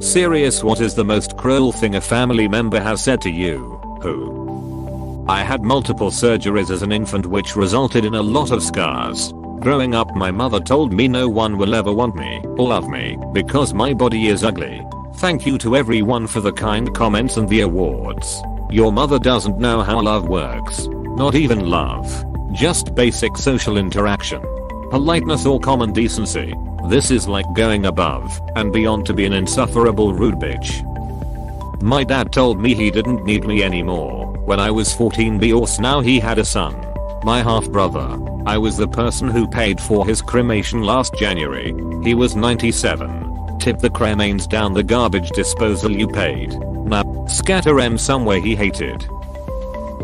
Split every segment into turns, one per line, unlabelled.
Serious what is the most cruel thing a family member has said to you? Who? I had multiple surgeries as an infant which resulted in a lot of scars. Growing up my mother told me no one will ever want me or love me because my body is ugly. Thank you to everyone for the kind comments and the awards. Your mother doesn't know how love works. Not even love. Just basic social interaction. Politeness or common decency. This is like going above and beyond to be an insufferable rude bitch. My dad told me he didn't need me anymore when I was 14 because now he had a son. My half brother. I was the person who paid for his cremation last January. He was 97. Tip the cremains down the garbage disposal you paid. Nah, scatter em somewhere he hated.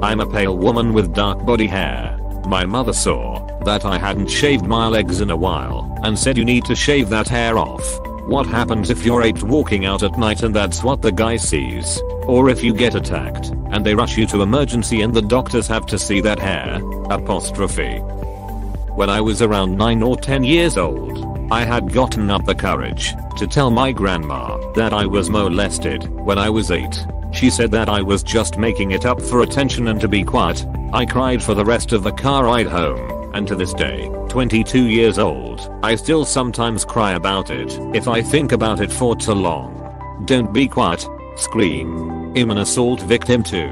I'm a pale woman with dark body hair. My mother saw that I hadn't shaved my legs in a while and said you need to shave that hair off. What happens if you're aped walking out at night and that's what the guy sees? Or if you get attacked and they rush you to emergency and the doctors have to see that hair? Apostrophe. When I was around 9 or 10 years old, I had gotten up the courage to tell my grandma that I was molested when I was 8. She said that I was just making it up for attention and to be quiet. I cried for the rest of the car ride home, and to this day, 22 years old, I still sometimes cry about it if I think about it for too long. Don't be quiet. Scream. I'm an assault victim too.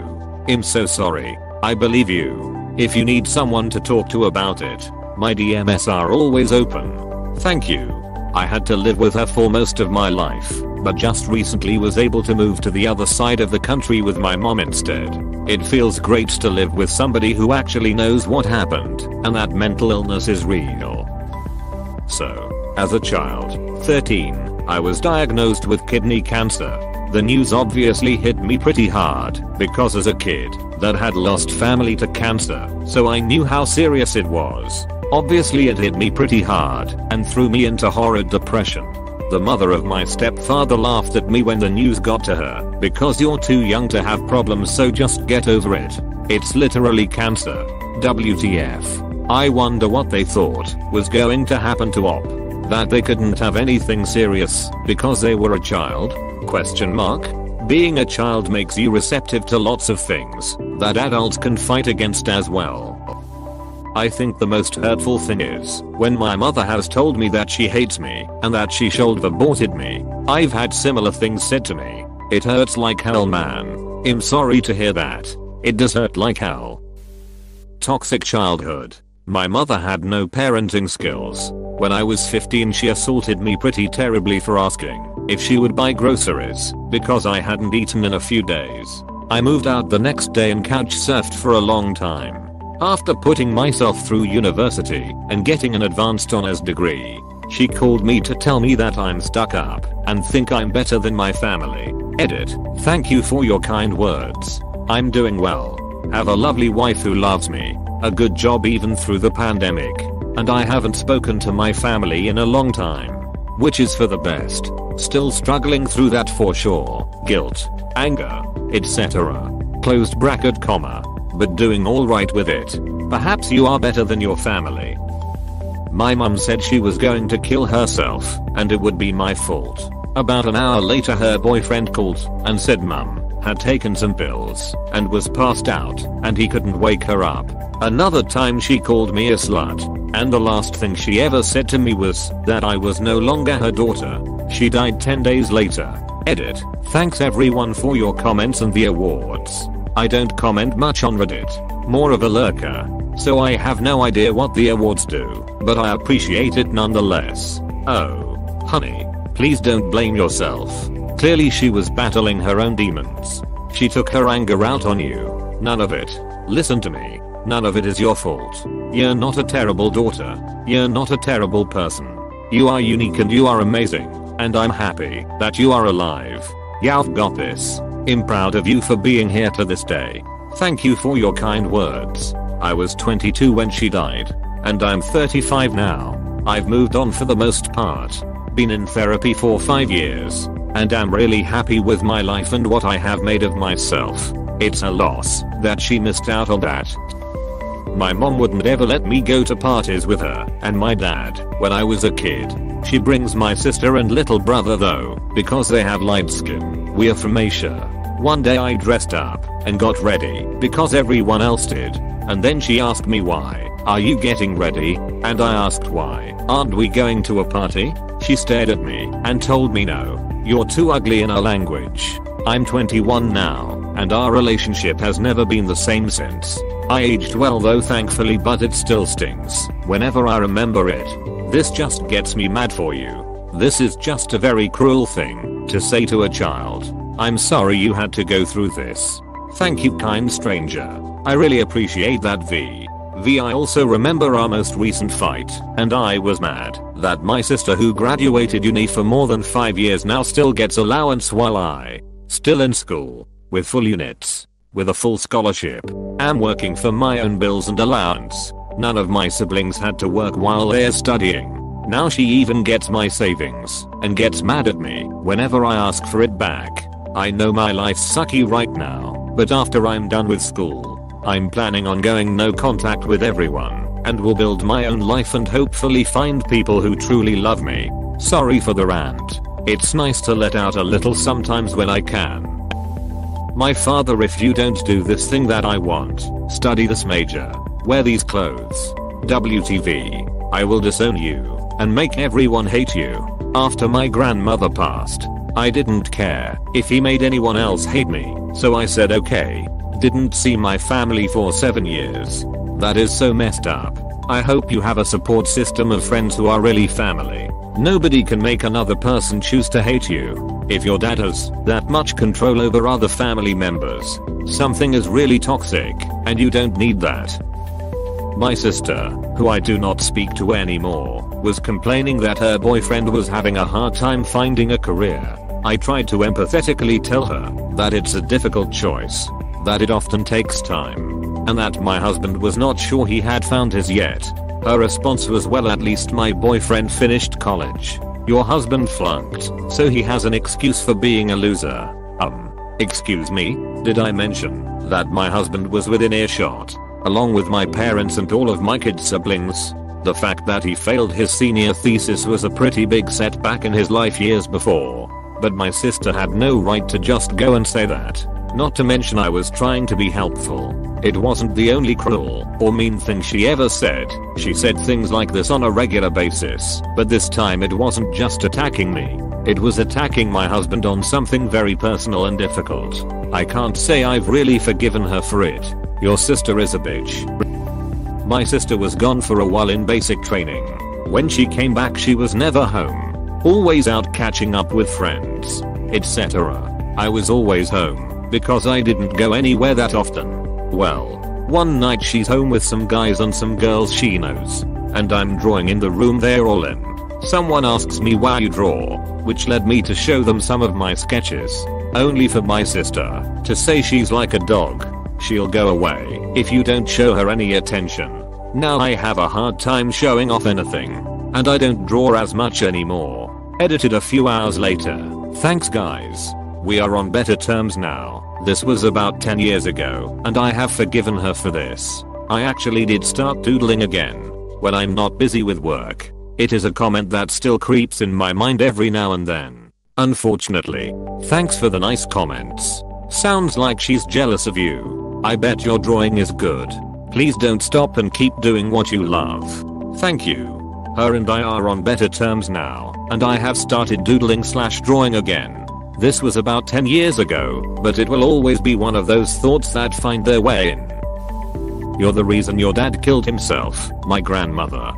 I'm so sorry. I believe you. If you need someone to talk to about it, my DMs are always open. Thank you. I had to live with her for most of my life, but just recently was able to move to the other side of the country with my mom instead. It feels great to live with somebody who actually knows what happened and that mental illness is real. So, as a child, 13, I was diagnosed with kidney cancer. The news obviously hit me pretty hard because as a kid that had lost family to cancer, so I knew how serious it was. Obviously it hit me pretty hard and threw me into horrid depression. The mother of my stepfather laughed at me when the news got to her because you're too young to have problems so just get over it. It's literally cancer. WTF. I wonder what they thought was going to happen to Op. That they couldn't have anything serious because they were a child? Question mark? Being a child makes you receptive to lots of things that adults can fight against as well. I think the most hurtful thing is when my mother has told me that she hates me and that she should have aborted me. I've had similar things said to me. It hurts like hell man. I'm sorry to hear that. It does hurt like hell. Toxic childhood. My mother had no parenting skills. When I was 15 she assaulted me pretty terribly for asking if she would buy groceries because I hadn't eaten in a few days. I moved out the next day and couch surfed for a long time. After putting myself through university and getting an advanced honors degree, she called me to tell me that I'm stuck up and think I'm better than my family. Edit. Thank you for your kind words. I'm doing well. Have a lovely wife who loves me. A good job even through the pandemic. And I haven't spoken to my family in a long time. Which is for the best. Still struggling through that for sure. Guilt, anger, etc. Closed bracket comma. But doing alright with it. Perhaps you are better than your family. My mum said she was going to kill herself and it would be my fault. About an hour later her boyfriend called and said mum had taken some pills and was passed out and he couldn't wake her up. Another time she called me a slut and the last thing she ever said to me was that I was no longer her daughter. She died 10 days later. Edit. Thanks everyone for your comments and the awards. I don't comment much on Reddit. More of a lurker. So I have no idea what the awards do, but I appreciate it nonetheless. Oh. Honey. Please don't blame yourself. Clearly she was battling her own demons. She took her anger out on you. None of it. Listen to me. None of it is your fault. You're not a terrible daughter. You're not a terrible person. You are unique and you are amazing. And I'm happy that you are alive. I've got this. I'm proud of you for being here to this day. Thank you for your kind words. I was 22 when she died. And I'm 35 now. I've moved on for the most part. Been in therapy for 5 years. And am really happy with my life and what I have made of myself. It's a loss that she missed out on that. My mom wouldn't ever let me go to parties with her and my dad when I was a kid. She brings my sister and little brother though, because they have light skin. We are from Asia. One day I dressed up and got ready because everyone else did. And then she asked me why. Are you getting ready? And I asked why. Aren't we going to a party? She stared at me and told me no. You're too ugly in our language. I'm 21 now, and our relationship has never been the same since. I aged well though thankfully but it still stings whenever I remember it. This just gets me mad for you. This is just a very cruel thing to say to a child. I'm sorry you had to go through this. Thank you kind stranger. I really appreciate that V. V I also remember our most recent fight, and I was mad that my sister who graduated uni for more than 5 years now still gets allowance while I, still in school, with full units, with a full scholarship, am working for my own bills and allowance. None of my siblings had to work while they're studying. Now she even gets my savings and gets mad at me whenever I ask for it back. I know my life's sucky right now, but after I'm done with school, I'm planning on going no contact with everyone and will build my own life and hopefully find people who truly love me. Sorry for the rant. It's nice to let out a little sometimes when I can. My father if you don't do this thing that I want, study this major, wear these clothes, WTV, I will disown you and make everyone hate you. After my grandmother passed, I didn't care if he made anyone else hate me, so I said okay. Didn't see my family for 7 years. That is so messed up. I hope you have a support system of friends who are really family. Nobody can make another person choose to hate you. If your dad has that much control over other family members, something is really toxic, and you don't need that. My sister, who I do not speak to anymore, was complaining that her boyfriend was having a hard time finding a career. I tried to empathetically tell her that it's a difficult choice, that it often takes time, and that my husband was not sure he had found his yet. Her response was well at least my boyfriend finished college. Your husband flunked, so he has an excuse for being a loser. Um, excuse me, did I mention that my husband was within earshot, along with my parents and all of my kids siblings? The fact that he failed his senior thesis was a pretty big setback in his life years before. But my sister had no right to just go and say that. Not to mention I was trying to be helpful. It wasn't the only cruel or mean thing she ever said. She said things like this on a regular basis, but this time it wasn't just attacking me. It was attacking my husband on something very personal and difficult. I can't say I've really forgiven her for it. Your sister is a bitch. My sister was gone for a while in basic training. When she came back she was never home. Always out catching up with friends, etc. I was always home because I didn't go anywhere that often. Well, one night she's home with some guys and some girls she knows, and I'm drawing in the room they're all in. Someone asks me why you draw, which led me to show them some of my sketches, only for my sister to say she's like a dog. She'll go away if you don't show her any attention. Now I have a hard time showing off anything, and I don't draw as much anymore. Edited a few hours later. Thanks guys. We are on better terms now. This was about 10 years ago, and I have forgiven her for this. I actually did start doodling again. When I'm not busy with work. It is a comment that still creeps in my mind every now and then. Unfortunately. Thanks for the nice comments. Sounds like she's jealous of you. I bet your drawing is good. Please don't stop and keep doing what you love. Thank you. Her and I are on better terms now, and I have started doodling slash drawing again. This was about 10 years ago, but it will always be one of those thoughts that find their way in. You're the reason your dad killed himself, my grandmother.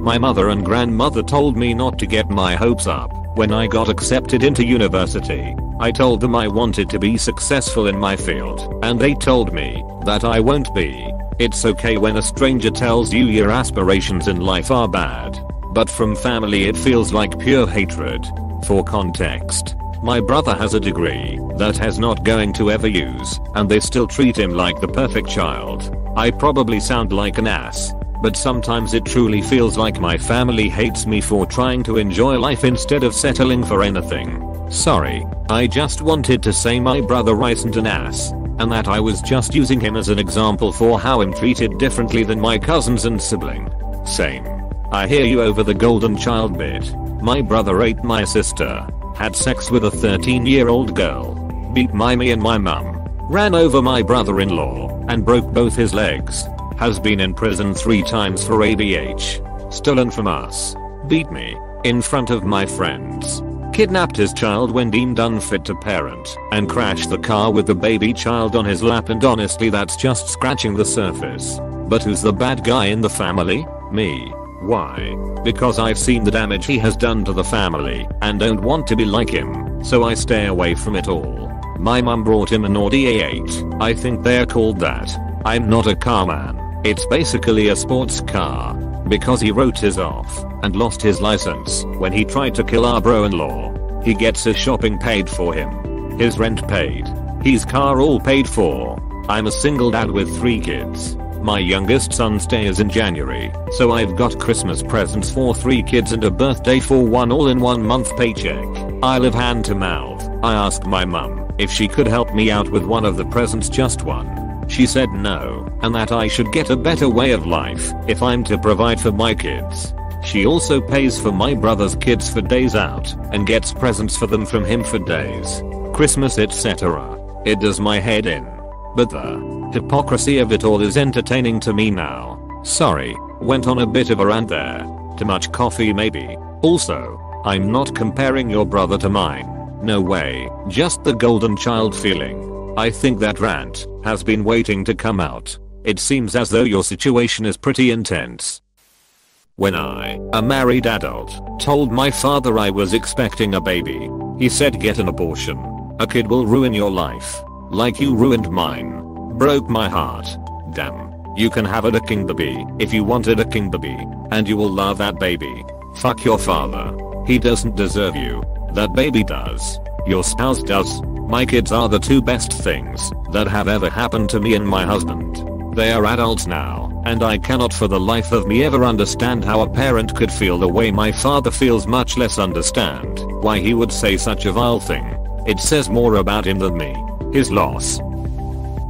My mother and grandmother told me not to get my hopes up when I got accepted into university. I told them I wanted to be successful in my field, and they told me that I won't be. It's okay when a stranger tells you your aspirations in life are bad. But from family it feels like pure hatred. For context, my brother has a degree that has not going to ever use, and they still treat him like the perfect child. I probably sound like an ass, but sometimes it truly feels like my family hates me for trying to enjoy life instead of settling for anything. Sorry, I just wanted to say my brother isn't an ass, and that I was just using him as an example for how I'm treated differently than my cousins and sibling. Same. I hear you over the golden child bit. My brother ate my sister, had sex with a 13 year old girl, beat my me and my mum, ran over my brother-in-law, and broke both his legs, has been in prison three times for ABH, stolen from us, beat me, in front of my friends, kidnapped his child when deemed unfit to parent, and crashed the car with the baby child on his lap and honestly that's just scratching the surface. But who's the bad guy in the family? Me. Why? Because I've seen the damage he has done to the family and don't want to be like him, so I stay away from it all. My mum brought him an Audi A8, I think they're called that. I'm not a car man. It's basically a sports car. Because he wrote his off and lost his license when he tried to kill our bro-in-law. He gets his shopping paid for him. His rent paid. His car all paid for. I'm a single dad with three kids. My youngest son's day is in January, so I've got Christmas presents for three kids and a birthday for one all in one month paycheck. I live hand to mouth. I asked my mum if she could help me out with one of the presents just one. She said no, and that I should get a better way of life if I'm to provide for my kids. She also pays for my brother's kids for days out and gets presents for them from him for days, Christmas etc. It does my head in. But the hypocrisy of it all is entertaining to me now. Sorry, went on a bit of a rant there. Too much coffee maybe. Also, I'm not comparing your brother to mine. No way, just the golden child feeling. I think that rant has been waiting to come out. It seems as though your situation is pretty intense. When I, a married adult, told my father I was expecting a baby, he said get an abortion. A kid will ruin your life. Like you ruined mine. Broke my heart. Damn. You can have a king baby if you wanted a king baby. And you will love that baby. Fuck your father. He doesn't deserve you. That baby does. Your spouse does. My kids are the two best things that have ever happened to me and my husband. They are adults now, and I cannot for the life of me ever understand how a parent could feel the way my father feels much less understand why he would say such a vile thing. It says more about him than me. His loss.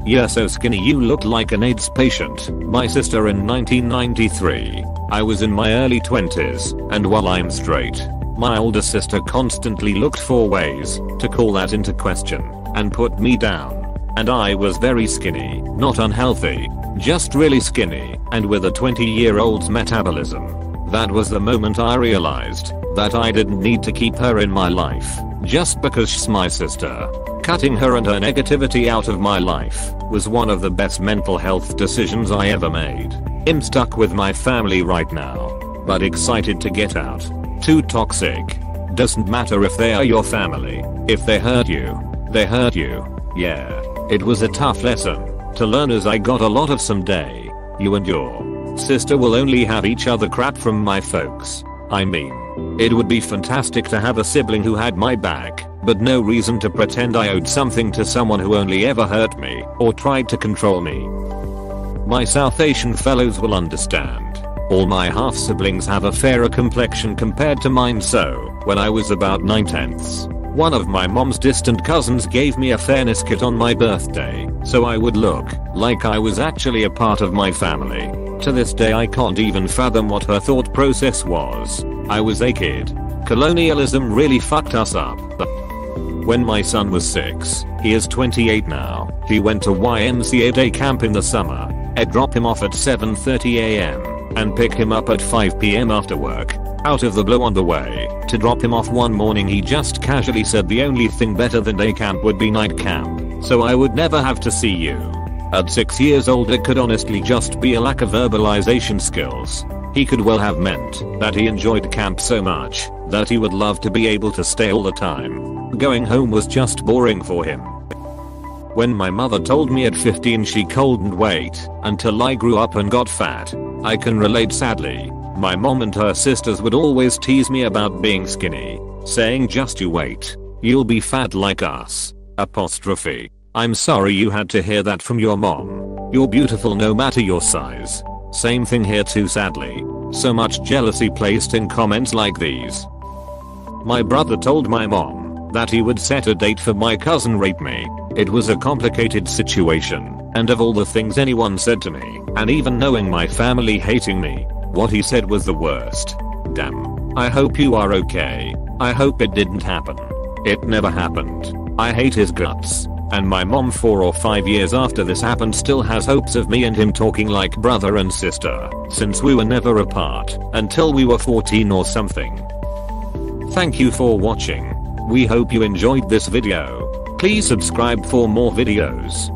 You're so skinny you look like an AIDS patient. My sister in 1993. I was in my early 20s, and while I'm straight, my older sister constantly looked for ways to call that into question and put me down. And I was very skinny, not unhealthy, just really skinny and with a 20 year old's metabolism. That was the moment I realized that I didn't need to keep her in my life just because she's my sister. Cutting her and her negativity out of my life was one of the best mental health decisions I ever made. I'm stuck with my family right now, but excited to get out. Too toxic. Doesn't matter if they are your family. If they hurt you, they hurt you. Yeah. It was a tough lesson to learn as I got a lot of someday. You and your sister will only have each other crap from my folks. I mean, it would be fantastic to have a sibling who had my back, but no reason to pretend I owed something to someone who only ever hurt me or tried to control me. My South Asian fellows will understand. All my half siblings have a fairer complexion compared to mine so, when I was about 9 tenths, one of my mom's distant cousins gave me a fairness kit on my birthday, so I would look like I was actually a part of my family. To this day I can't even fathom what her thought process was. I was a kid. Colonialism really fucked us up. When my son was 6, he is 28 now, he went to YMCA day camp in the summer. I'd drop him off at 7.30am and pick him up at 5pm after work. Out of the blue on the way to drop him off one morning he just casually said the only thing better than day camp would be night camp, so I would never have to see you. At 6 years old it could honestly just be a lack of verbalization skills. He could well have meant that he enjoyed camp so much that he would love to be able to stay all the time. Going home was just boring for him. When my mother told me at 15 she couldn't wait until I grew up and got fat, I can relate sadly. My mom and her sisters would always tease me about being skinny, saying just you wait, you'll be fat like us. Apostrophe. I'm sorry you had to hear that from your mom. You're beautiful no matter your size. Same thing here too sadly. So much jealousy placed in comments like these. My brother told my mom that he would set a date for my cousin rape me. It was a complicated situation, and of all the things anyone said to me, and even knowing my family hating me, What he said was the worst. Damn. I hope you are okay. I hope it didn't happen. It never happened. I hate his guts. And my mom 4 or 5 years after this happened still has hopes of me and him talking like brother and sister, since we were never apart, until we were 14 or something. Thank you for watching. We hope you enjoyed this video. Please subscribe for more videos.